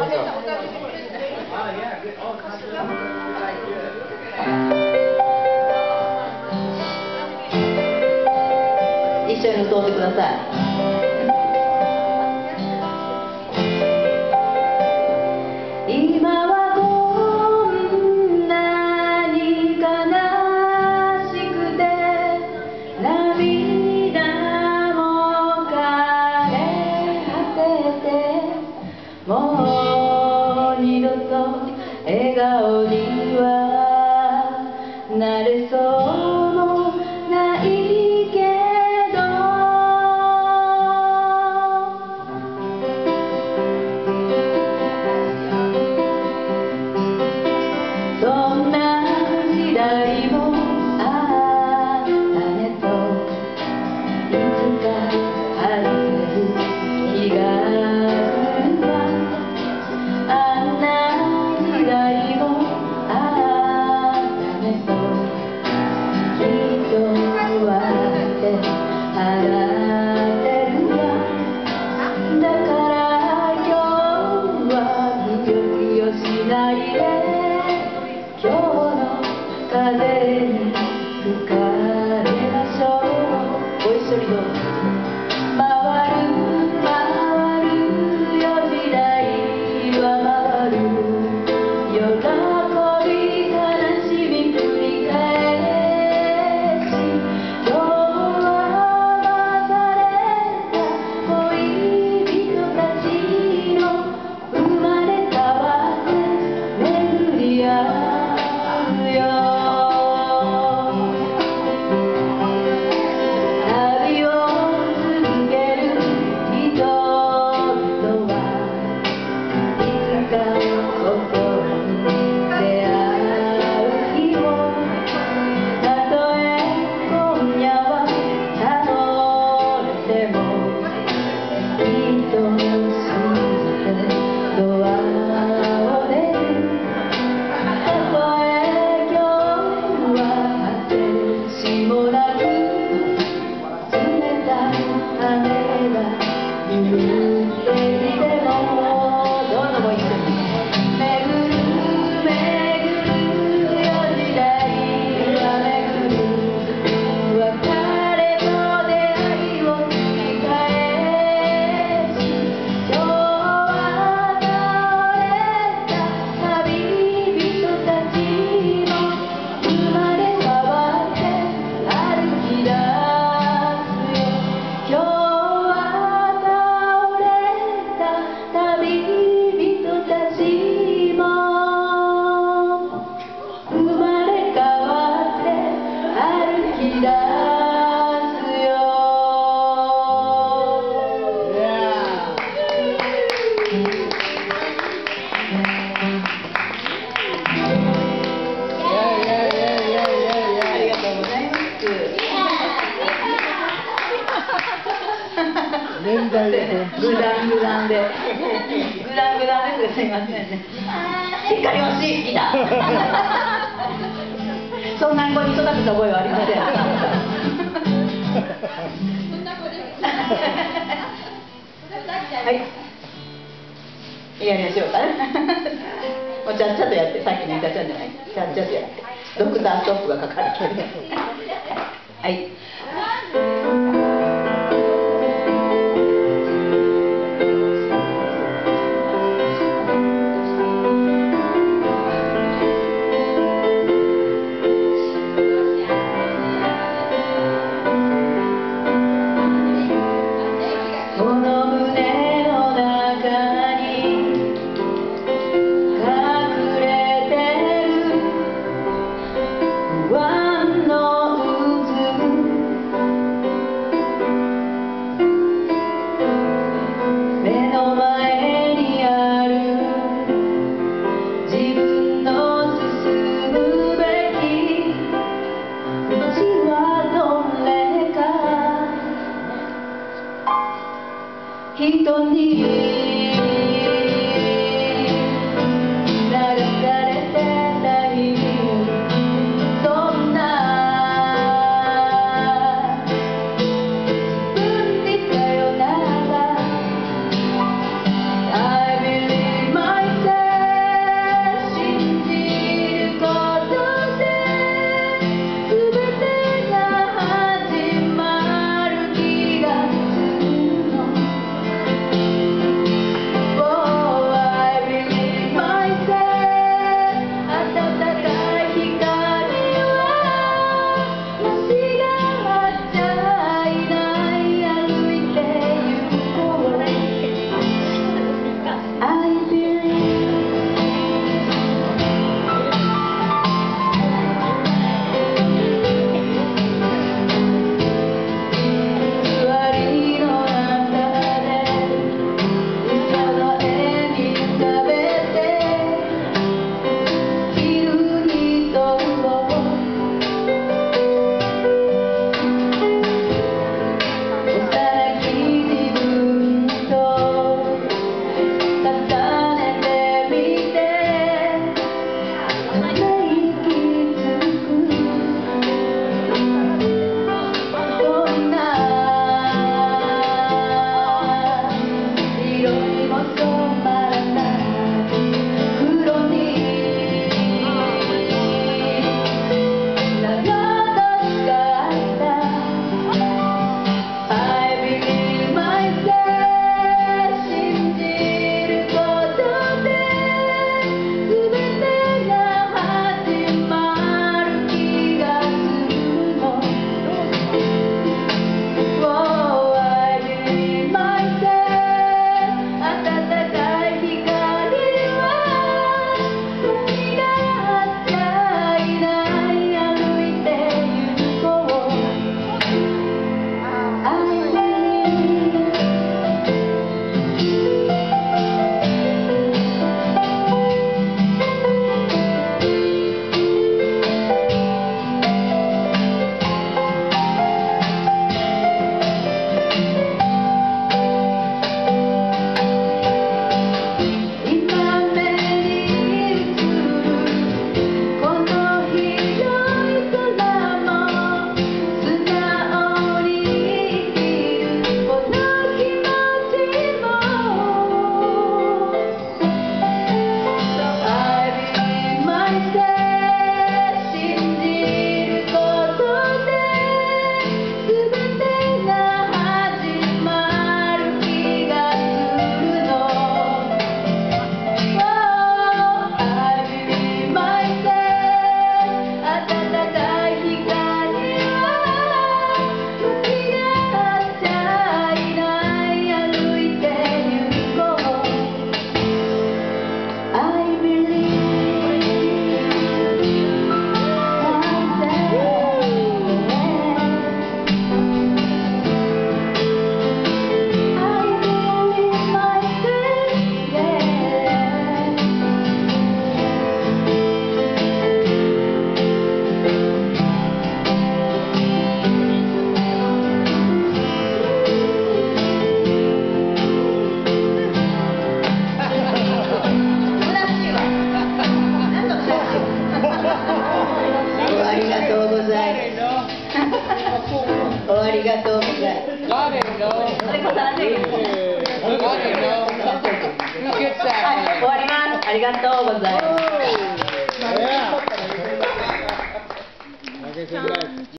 一緒に歌ってください。グダグです。すいませんね。しっかりしい好きだそんな子に育てた覚えはありません。はい、やしょうかもうちゃっちゃとやってさっきのいたちゃんじゃない。ちゃっちゃとやって。ドクターストップがかかる。はい。quem torne おありがとうございます。終わります。ありがとうございます。